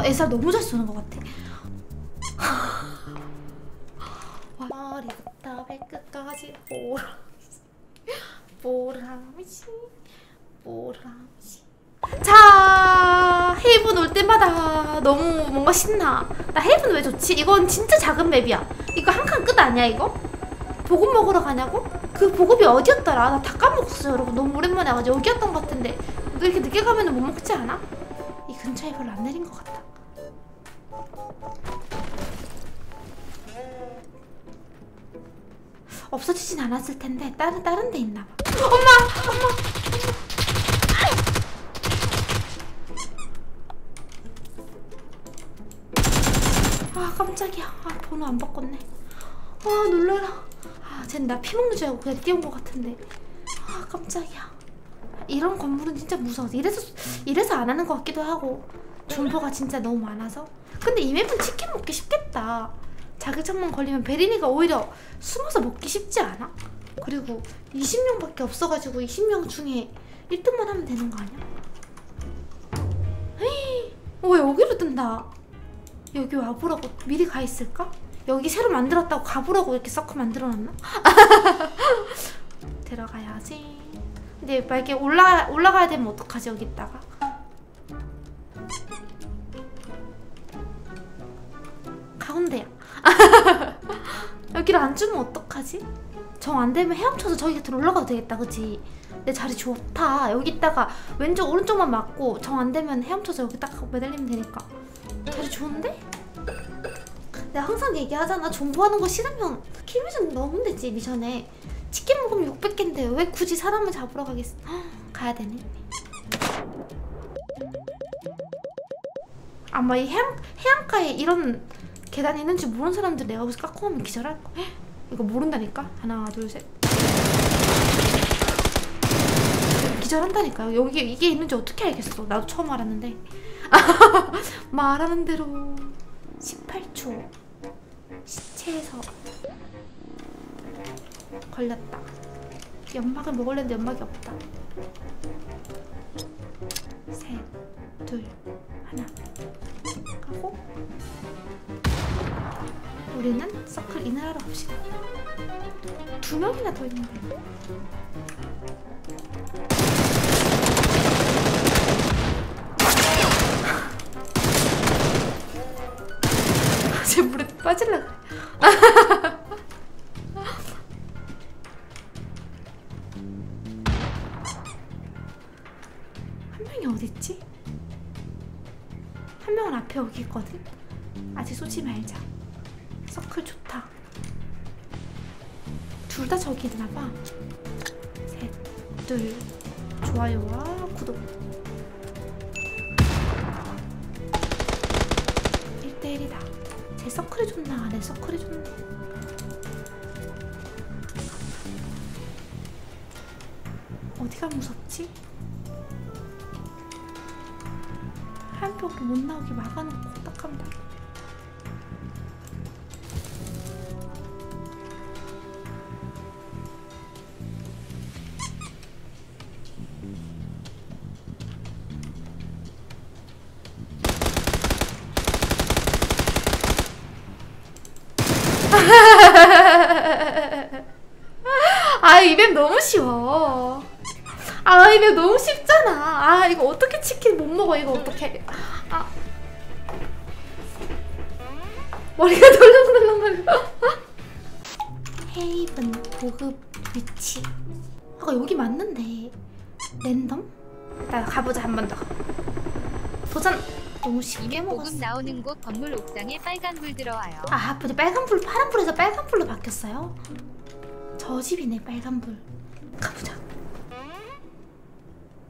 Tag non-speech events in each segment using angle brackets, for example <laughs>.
와 애살 너무 잘 쏘는 것 같아. 머리부터 발끝까지 보라미씨 보라미씨 자 헤이븐 올 때마다 너무 뭔가 신나 나 헤이븐 왜 좋지? 이건 진짜 작은 맵이야 이거 한 칸 끝 아니야 이거? 보급 먹으러 가냐고? 그 보급이 어디였더라? 나 다 까먹었어 여러분 너무 오랜만에 와가지고 여기였던 것 같은데 너 이렇게 늦게 가면 못 먹지 않아? 이 근처에 별로 안 내린 것 같다 없어지진 않았을 텐데 다른 다른 데 있나 봐. 엄마, 엄마. 아 깜짝이야. 아 번호 안 바꿨네. 아 놀래라. 아 쟤는 나 피 먹는 줄 알고 그냥 뛰어온 것 같은데. 아 깜짝이야. 이런 건물은 진짜 무서워. 이래서 이래서 안 하는 것 같기도 하고 정보가 진짜 너무 많아서. 근데 이 맵은 치킨 먹기 쉽겠다. 자기장만 걸리면 베리니가 오히려 숨어서 먹기 쉽지 않아? 그리고 20명밖에 없어가지고 20명 중에 1등만 하면 되는 거 아니야? 헤이, 왜 여기로 뜬다? 여기 와보라고 미리 가 있을까? 여기 새로 만들었다고 가보라고 이렇게 서클 만들어놨나? <laughs> 들어가야지. 근데 만약에 올라 올라가야 되면 어떡하지 여기 있다가? 가운데야. <laughs> 여기를 안 주면 어떡하지? 정 안 되면 헤엄쳐서 저기 곁으로 올라가도 되겠다, 그치? 내 자리 좋다. 여기 있다가 왼쪽, 오른쪽만 맞고 정 안 되면 헤엄쳐서 여기 딱 매달리면 되니까. 자리 좋은데? 내가 항상 얘기하잖아. 정보하는 거 싫으면 키미전 넣으면 되지, 미션에. 치킨 먹으면 600개인데 왜 굳이 사람을 잡으러 가겠어? <gasps> 가야 되네. 아마 이 해안, 해안가에 이런 계단이 있는지 모르는 사람들 내가 여기서 깎고 오면 기절할 거. 이거 모른다니까. 하나, 둘, 셋. 기절한다니까요. 여기 이게 있는지 어떻게 알겠어? 나도 처음 알았는데. <laughs> 말하는 대로 18초 시체에서 걸렸다. 연막을 먹으려는데 연막이 없다. 셋, 둘, 하나. 우리는 서클 인을 하러 갑시다. 두 명이나 더 있는데. <laughs> 제 물에 빠질라 그래. <laughs> 한 명이 어딨지? 한 명은 앞에 있거든? 아직 쏘지 말자. 저기 있나봐. 셋, 둘, 좋아요와 구독. 1대1이다. 제 서클이 좋나? 내 서클이 좋나? 어디가 무섭지? 한 벽으로 못 나오게 막아놓고 딱 하면 돼. <laughs> 아, 이맵 너무 쉬워. 아, 이맵 너무 쉽잖아. 아, 이거 어떻게 치킨 못 먹어? 이거 어떻게? 아. 머리가 덜렁덜렁거려. 헤이븐 보급 위치. 아까 여기 맞는데. 랜덤? 나 가보자 한 번 더. 도전. 너무 쉽게 이면 먹었어. 나오는 곳 건물 옥상에 빨간 불 들어와요. 아, 불이 빨간 불, 파란 불에서 빨간 불로 바뀌었어요. 저 집이네, 빨간 불. 가보자.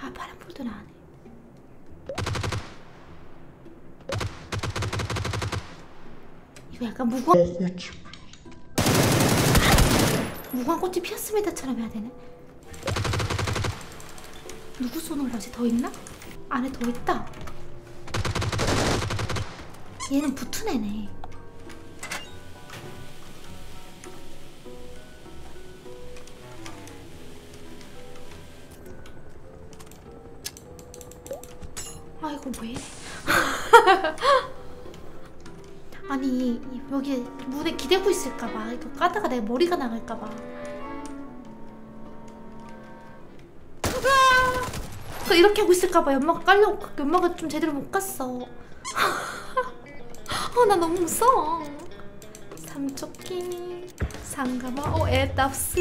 아, 파란 불도 나네. 이거 약간 무거운 무거운 꽃이 피었습니다처럼 해야 되네. 누구 쏘는 거지? 더 있나? 안에 더 있다. 얘는 붙은 애네. 아 이거 왜? <laughs> 아니 여기 문에 기대고 있을까봐 이거 까다가 내 머리가 나갈까봐 그 이렇게 하고 있을까봐 연막 깔려 연막을 좀 제대로 못 갔어 <laughs> 어 나 너무 무서워. 삼초기 상가마 오 에답스.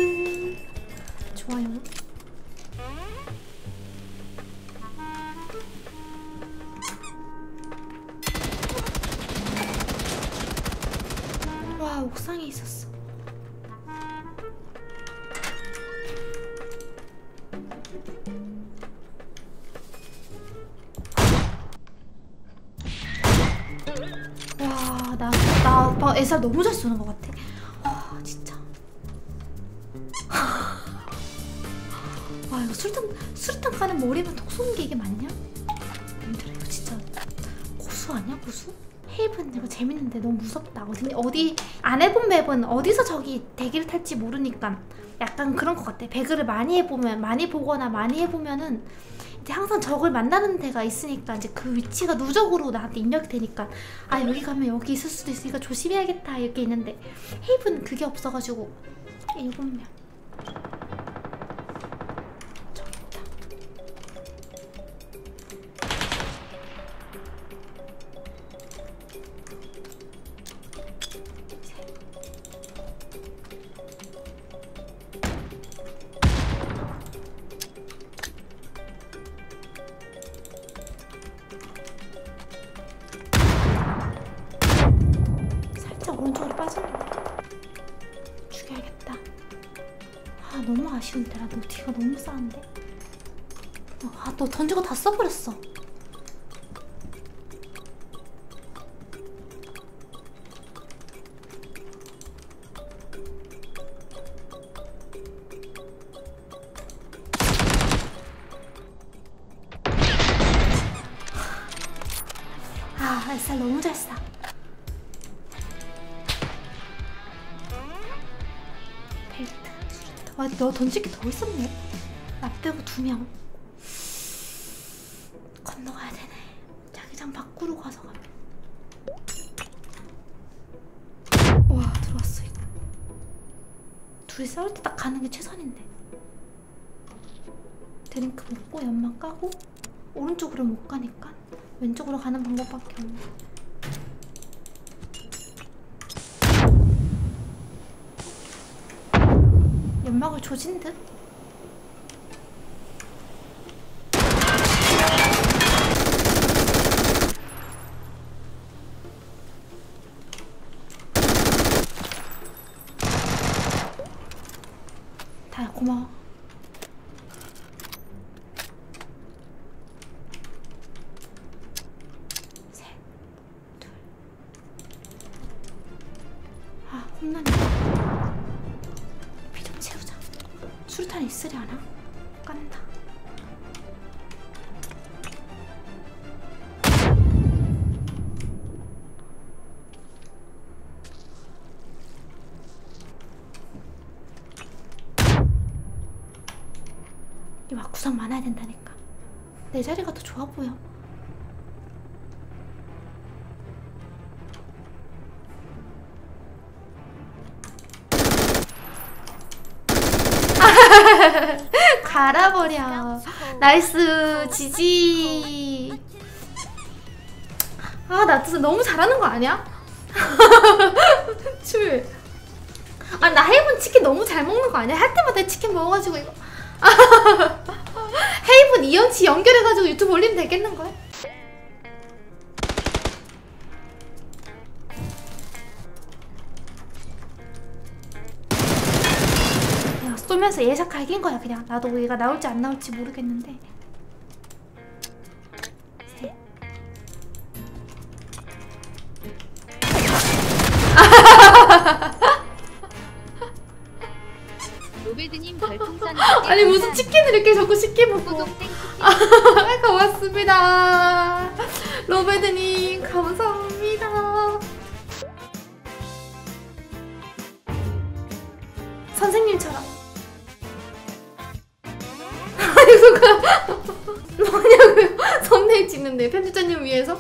좋아요. 와 옥상에 있었어. 와 나 나 나 애살 너무 잘 쏘는 것 같아 와 진짜 와 이거 술탄 술탄 까는 머리만 톡 쏘는 게 이게 맞냐? 님들 이거 진짜 고수 아니야 고수? 헤이븐 이거 재밌는데 너무 무섭다. 어디 어디 안 해본 맵은 어디서 저기 대기를 탈지 모르니까 약간 그런 것 같아. 배그를 많이 해보면 많이 보거나 많이 해보면은 이제 항상 적을 만나는 데가 있으니까 이제 그 위치가 누적으로 나한테 입력이 되니까 아 여기 가면 여기 있을 수도 있으니까 조심해야겠다 이렇게 있는데 헤이븐 그게 없어가지고 일곱 명. 거 죽여야겠다. 아 너무 아쉬운데 나너 뒤가 너무 싸한데? 아너 던지고 다 써버렸어. 아 쌀 너무 잘 싸. 와, 너 던질 게더 있었네. 나 빼고 두 명. 건너가야 되네. 자기장 밖으로 가서 가면. 와, 들어왔어, 이거. 둘이 싸울 때 딱 가는 게 최선인데. 드링크 먹고 연막 까고 오른쪽으로 못 가니까 왼쪽으로 가는 방법밖에 없네. 연막을 조진 듯? 다야 고마워 수류탄 있으려나? 깐다. 이 막구상 많아야 된다니까. 내 자리가 더 좋아 보여. <laughs> 갈아버려. nice GG. 아, 나 진짜 너무 잘하는 거 아니야? <laughs> 출. 아, 나 헤이븐 치킨 너무 잘 먹는 거 아니야? 할 때마다 치킨 먹어가지고 이거. <laughs> 헤이븐 이연치 연결해가지고 유튜브 올리면 되겠는 거 쏘면서 예샷 갈긴 거야 그냥. 나도 얘가 나올지 안 나올지 모르겠는데. 셋 <laughs> 로베드님 별풍선 <laughs> 아니 무슨 치킨을 이렇게 자꾸 시켜 먹고. <laughs> 아, 고맙습니다. 로베드님 감사합니다. 선생님처럼 뭐냐고요? <laughs> 썸네일 찍는데 편집자님 위해서